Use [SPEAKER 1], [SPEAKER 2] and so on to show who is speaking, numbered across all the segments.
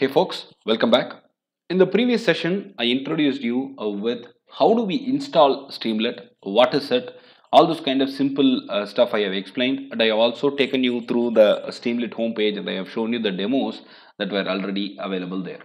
[SPEAKER 1] Hey folks, welcome back. In the previous session, I introduced you uh, with how do we install Streamlit, what is it, all those kind of simple uh, stuff I have explained. And I have also taken you through the Streamlit homepage and I have shown you the demos that were already available there.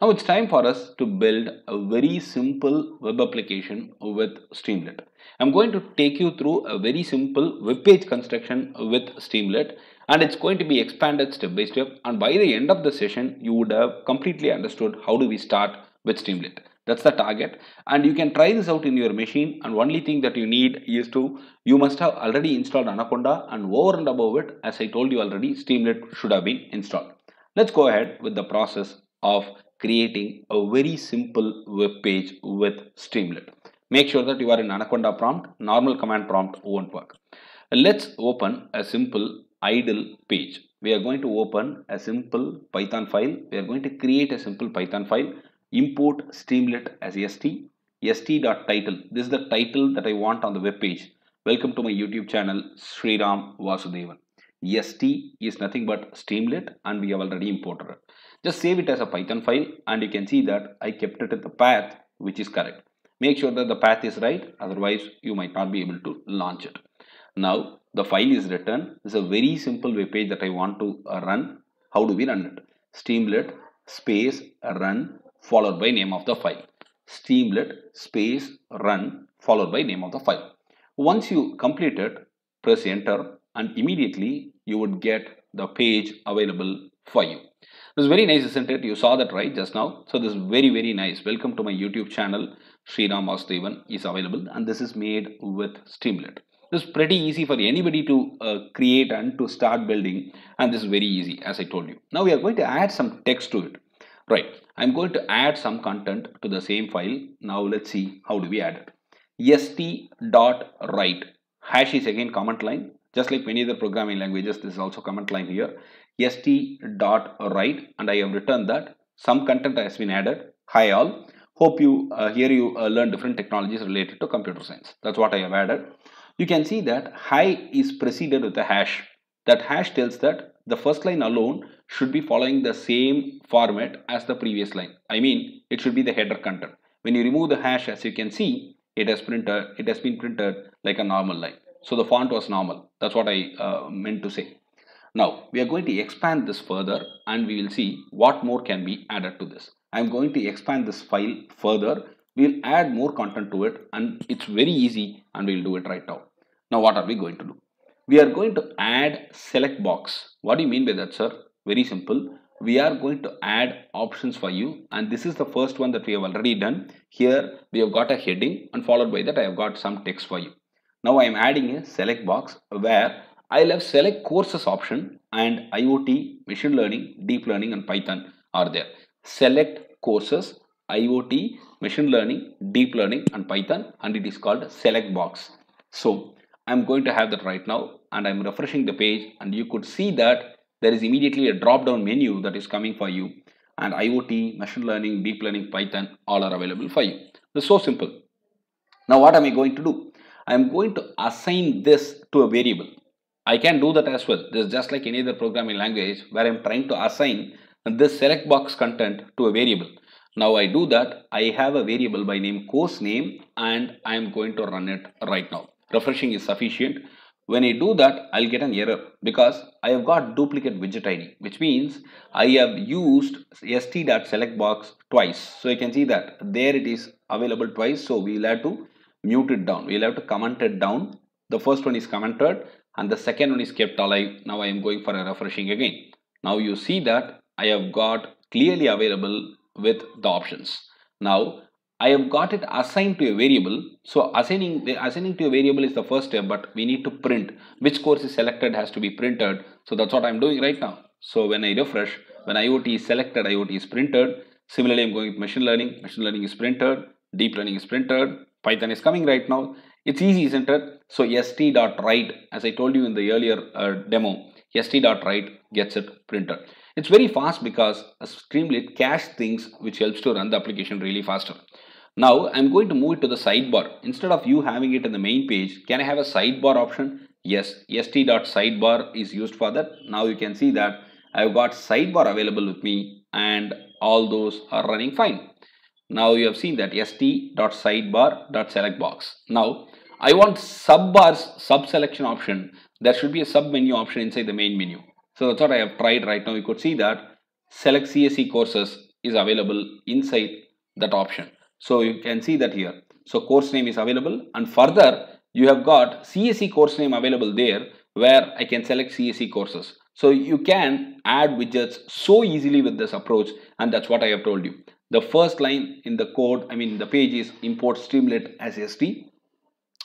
[SPEAKER 1] Now it's time for us to build a very simple web application with Streamlit. I'm going to take you through a very simple web page construction with Streamlit and it's going to be expanded step by step and by the end of the session you would have completely understood how do we start with Streamlit. That's the target and you can try this out in your machine and only thing that you need is to you must have already installed Anaconda and over and above it as I told you already Streamlit should have been installed. Let's go ahead with the process of creating a very simple web page with Streamlit. Make sure that you are in Anaconda prompt, normal command prompt won't work. Let's open a simple idle page. We are going to open a simple Python file. We are going to create a simple Python file. Import Streamlit as st, st.title. This is the title that I want on the web page. Welcome to my YouTube channel, Shriram Vasudevan. st is nothing but Streamlit and we have already imported it. Just save it as a Python file and you can see that I kept it at the path which is correct. Make sure that the path is right, otherwise you might not be able to launch it. Now the file is written. It's a very simple web page that I want to uh, run. How do we run it? Streamlit space run followed by name of the file. Streamlit space run followed by name of the file. Once you complete it, press enter and immediately you would get the page available for you. This is very nice, isn't it? You saw that right just now. So this is very, very nice. Welcome to my YouTube channel. Shriram Vasudevan is available and this is made with Streamlit. This is pretty easy for anybody to uh, create and to start building and this is very easy as I told you. Now we are going to add some text to it. Right, I'm going to add some content to the same file. Now let's see how do we add it. st.write hash is again comment line just like many other programming languages this is also comment line here st.write and I have written that some content has been added. Hi all, hope you uh, here you uh, learn different technologies related to computer science. That's what I have added you can see that hi is preceded with a hash. That hash tells that the first line alone should be following the same format as the previous line. I mean, it should be the header content. When you remove the hash, as you can see, it has printed. It has been printed like a normal line. So the font was normal. That's what I uh, meant to say. Now we are going to expand this further, and we will see what more can be added to this. I am going to expand this file further. We'll add more content to it, and it's very easy, and we'll do it right now. Now what are we going to do? We are going to add select box. What do you mean by that sir? Very simple. We are going to add options for you and this is the first one that we have already done. Here we have got a heading and followed by that I have got some text for you. Now I am adding a select box where I'll have select courses option and IoT, machine learning, deep learning and Python are there. Select courses, IoT, machine learning, deep learning and Python and it is called select box. So I'm going to have that right now and I'm refreshing the page and you could see that there is immediately a drop down menu that is coming for you and IoT, machine learning, deep learning, Python all are available for you. It's so simple. Now what am I going to do? I'm going to assign this to a variable. I can do that as well. This is just like any other programming language where I'm trying to assign this select box content to a variable. Now I do that. I have a variable by name course name and I'm going to run it right now refreshing is sufficient. When I do that, I'll get an error because I have got duplicate widget ID, which means I have used st.select box twice. So you can see that there it is available twice. So we'll have to mute it down. We'll have to comment it down. The first one is commented and the second one is kept alive. Now I am going for a refreshing again. Now you see that I have got clearly available with the options. Now I have got it assigned to a variable. So assigning assigning to a variable is the first step, but we need to print which course is selected has to be printed. So that's what I'm doing right now. So when I refresh, when IoT is selected, IoT is printed. Similarly, I'm going with machine learning. Machine learning is printed. Deep learning is printed. Python is coming right now. It's easy, isn't it? So st.write, as I told you in the earlier uh, demo, st.write gets it printed. It's very fast because a Streamlit cache things which helps to run the application really faster. Now I'm going to move it to the sidebar. Instead of you having it in the main page, can I have a sidebar option? Yes, st.sidebar is used for that. Now you can see that I've got sidebar available with me and all those are running fine. Now you have seen that st.sidebar.select box. Now I want subbars sub selection option. There should be a sub menu option inside the main menu. So that's what I have tried right now. You could see that select CSE courses is available inside that option. So you can see that here. So course name is available and further you have got CSE course name available there where I can select CSE courses. So you can add widgets so easily with this approach and that's what I have told you. The first line in the code, I mean the page is import Streamlit as ST.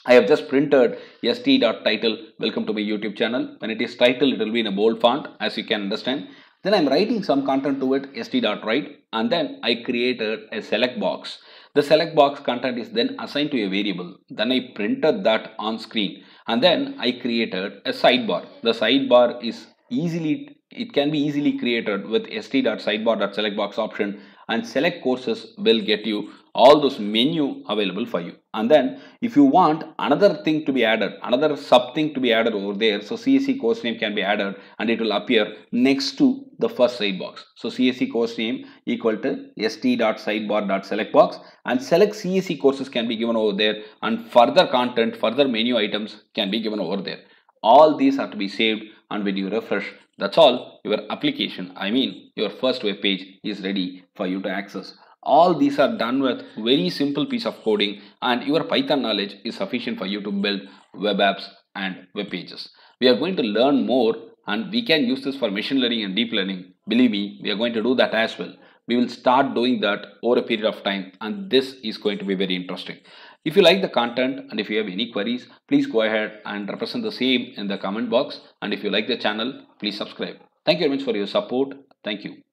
[SPEAKER 1] I have just printed st.title welcome to my YouTube channel. When it is title, it will be in a bold font as you can understand. Then I'm writing some content to it st.write and then I created a select box. The select box content is then assigned to a variable. Then I printed that on screen and then I created a sidebar. The sidebar is easily it can be easily created with st.sidebar.selectbox option and select courses will get you all those menu available for you. And then if you want another thing to be added another something to be added over there so CSE course name can be added and it will appear next to the first side box. So CSE course name equal to st.sidebar.select box and select CSE courses can be given over there and further content further menu items can be given over there. All these are to be saved and when you refresh that's all. Your application i mean your first web page is ready for you to access all these are done with very simple piece of coding and your python knowledge is sufficient for you to build web apps and web pages we are going to learn more and we can use this for machine learning and deep learning believe me we are going to do that as well we will start doing that over a period of time and this is going to be very interesting if you like the content and if you have any queries, please go ahead and represent the same in the comment box. And if you like the channel, please subscribe. Thank you very much for your support. Thank you.